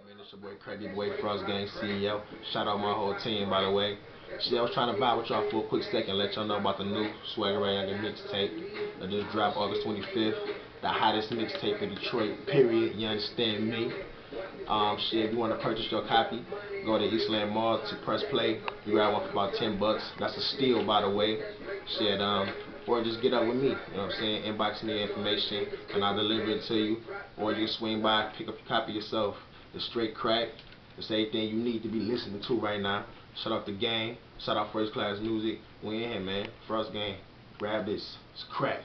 up, man? It's your boy Kirby Boy Frost Gang CEO. Shout out my whole team, by the way. Shit, I was trying to vibe with y'all for a quick second, let y'all know about the new Swagga Rite Yung'n mixtape that just dropped August 25th. The hottest mixtape in Detroit, period. You understand me? Um, shit, if you want to purchase your copy, go to Eastland Mall to press play. You grab one for about 10 bucks. That's a steal, by the way. Shit, um, or just get up with me. You know what I'm saying? Inbox me information and I'll deliver it to you. Or you swing by, pick up a copy yourself. It's straight crack. It's everything you need to be listening to right now. Shout out the gang. Shout out First Class Music. We in here, man. Frost Gang. Grab this. It's crack.